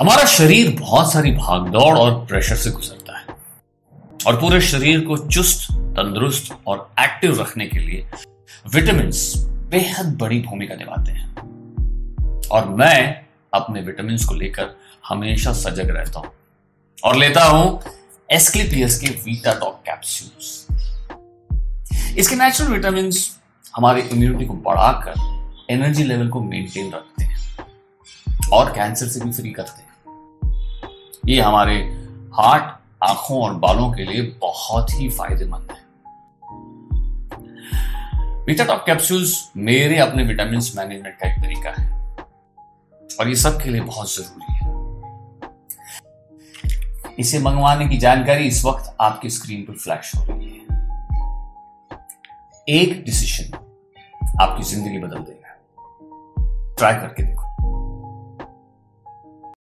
हमारा शरीर बहुत सारी भागदौड़ और प्रेशर से गुजरता है। और पूरे शरीर को चुस्त, तंदुरुस्त और एक्टिव रखने के लिए विटामिन बेहद बड़ी भूमिका निभाते हैं। और मैं अपने विटामिन को लेकर हमेशा सजग रहता हूँ। और लेता हूँ एस्क्लिपियस के वीटा टॉक कैप्सूल्स इसके नेचुरल विटामिन हमारी इम्यूनिटी को बढ़ाकर एनर्जी लेवल को मेंटेन रखते हैं। और कैंसर से भी फ्री करते हैं। ये हमारे हार्ट आँखों और बालों के लिए बहुत ही फ़ायदेमंद है। बीटा टॉप कैप्सूल्स मेरे अपने विटामिन मैनेजमेंट का एक तरीका है। और ये सबके लिए बहुत ज़रूरी है। इसे मंगवाने की जानकारी इस वक्त आपकी स्क्रीन पर फ्लैश हो रही है। एक डिसीज़न आपकी ज़िंदगी बदल देगा। ट्राई करके